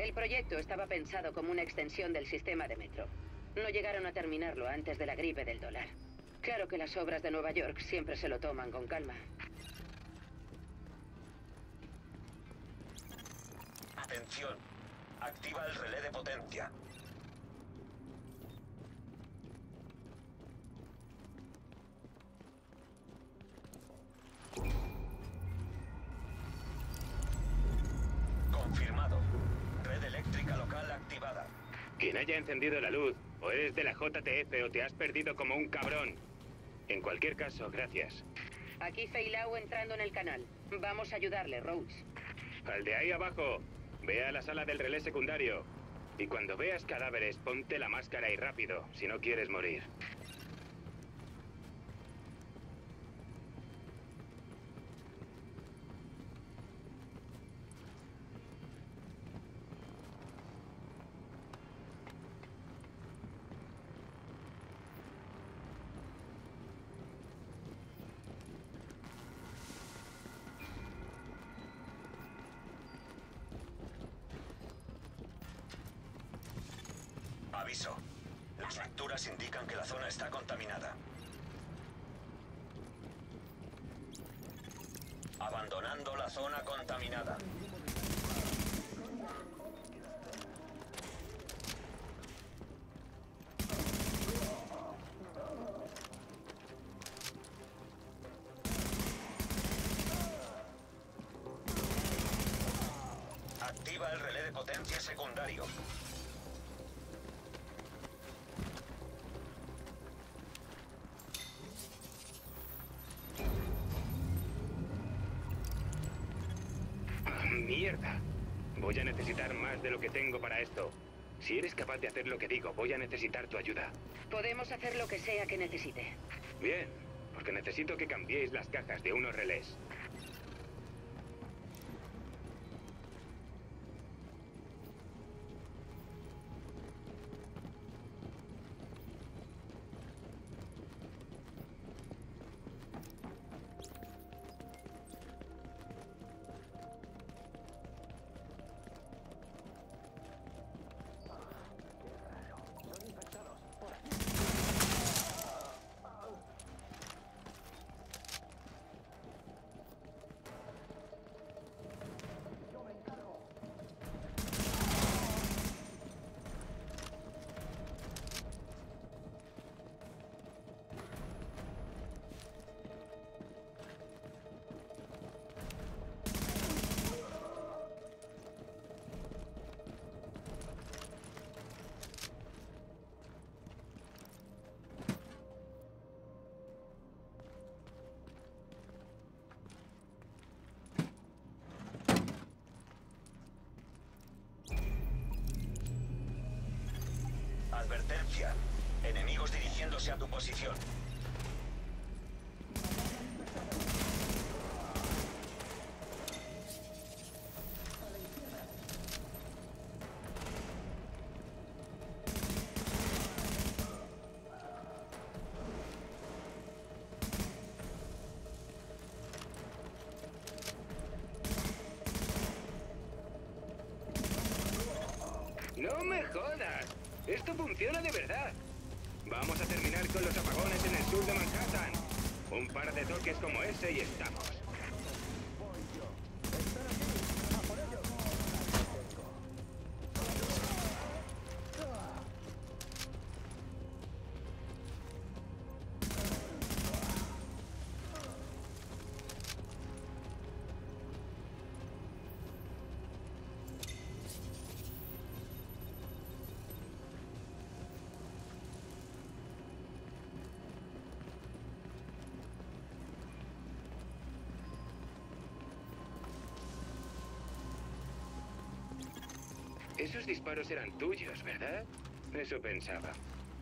El proyecto estaba pensado como una extensión del sistema de metro. No llegaron a terminarlo antes de la gripe del dólar. Claro que las obras de Nueva York siempre se lo toman con calma. Atención. Activa el relé de potencia. Quien haya encendido la luz, o eres de la JTF o te has perdido como un cabrón. En cualquier caso, gracias. Aquí Feilau entrando en el canal. Vamos a ayudarle, Rhodes. Al de ahí abajo, ve a la sala del relé secundario. Y cuando veas cadáveres, ponte la máscara y rápido, si no quieres morir. Aviso. Las lecturas indican que la zona está contaminada. Abandonando la zona contaminada. Activa el relé de potencia secundario. Capaz de hacer lo que digo, voy a necesitar tu ayuda. Podemos hacer lo que sea que necesite. Bien, porque necesito que cambiéis las cajas de unos relés. Advertencia. Enemigos dirigiéndose a tu posición. ¡Esto funciona de verdad! Vamos a terminar con los apagones en el sur de Manhattan. Un par de toques como ese y estamos. Esos disparos eran tuyos, ¿verdad? Eso pensaba.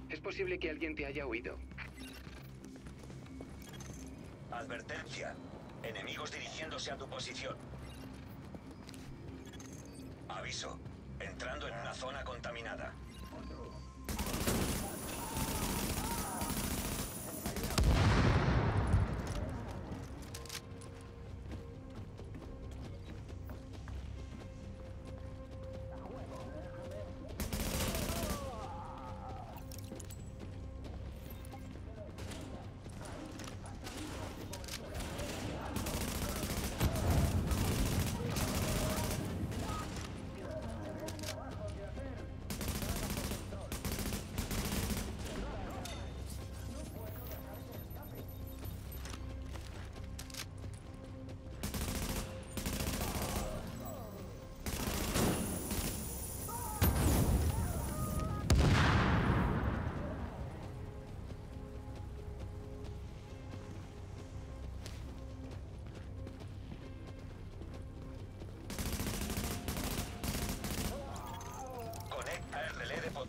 Es posible que alguien te haya oído. Advertencia. Enemigos dirigiéndose a tu posición. Aviso. Entrando en una zona contaminada.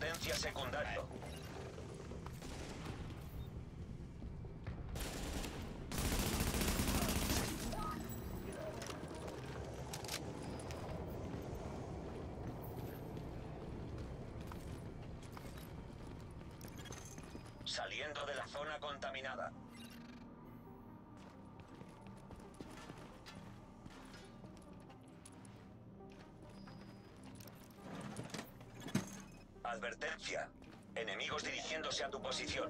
Potencia secundario. Saliendo de la zona contaminada. Advertencia. Enemigos dirigiéndose a tu posición.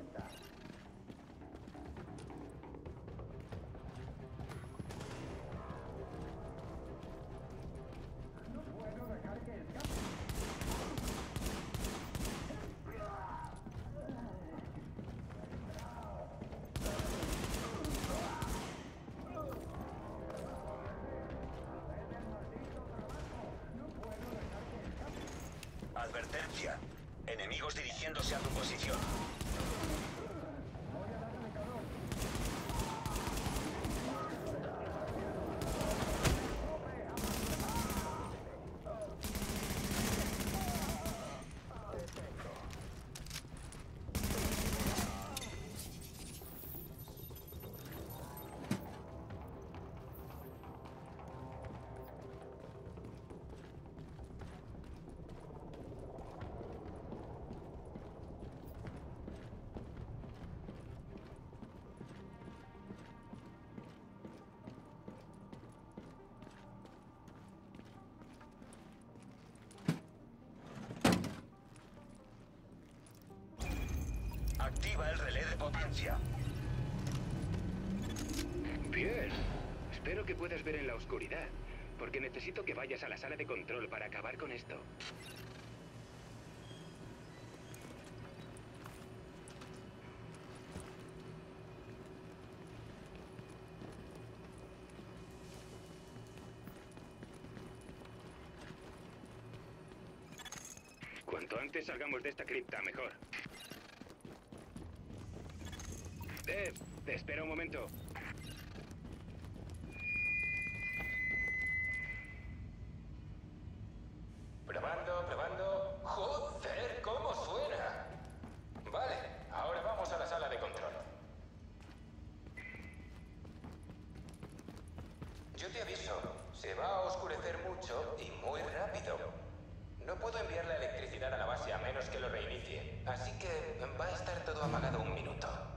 Advertencia. Enemigos dirigiéndose a tu posición. Potencia. Bien. Espero que puedas ver en la oscuridad, porque necesito que vayas a la sala de control para acabar con esto. Cuanto antes salgamos de esta cripta, mejor. Te espera un momento. Probando, probando. ¡Joder! ¿Cómo suena? Vale, ahora vamos a la sala de control. Yo te aviso, se va a oscurecer mucho y muy rápido. No puedo enviar la electricidad a la base a menos que lo reinicie, así que va a estar todo apagado un minuto.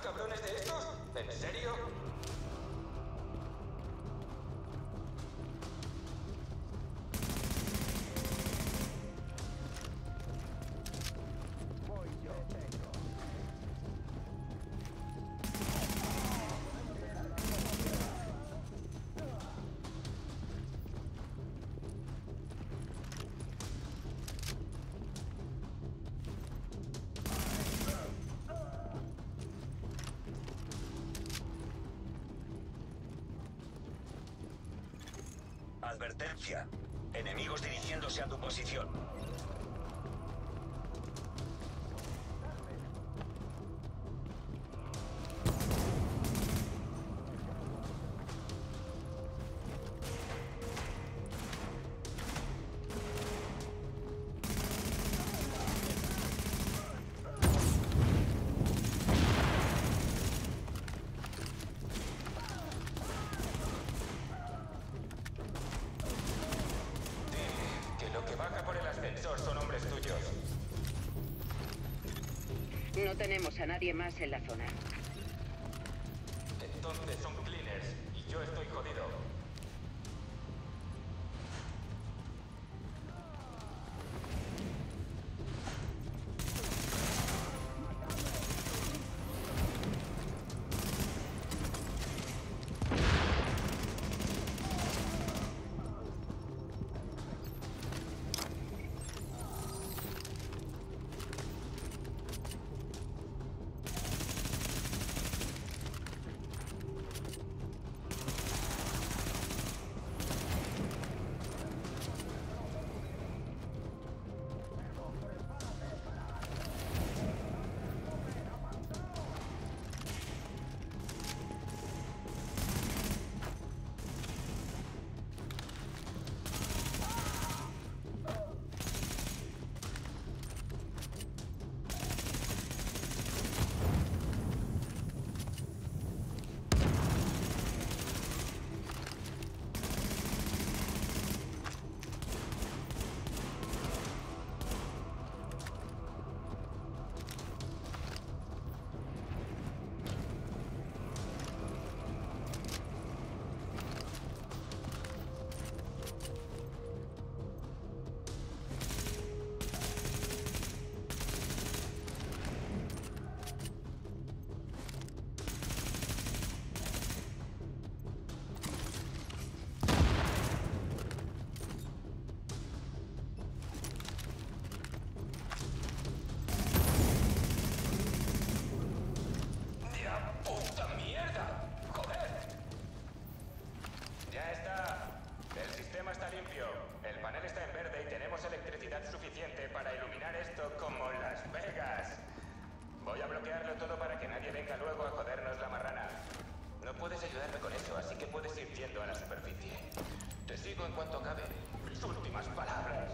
Cabrones de estos? ¿En serio? Advertencia. Enemigos dirigiéndose a tu posición. No tenemos a nadie más en la zona. Entonces son cleaners y yo estoy jodido. digo en cuanto acabe mis últimas palabras.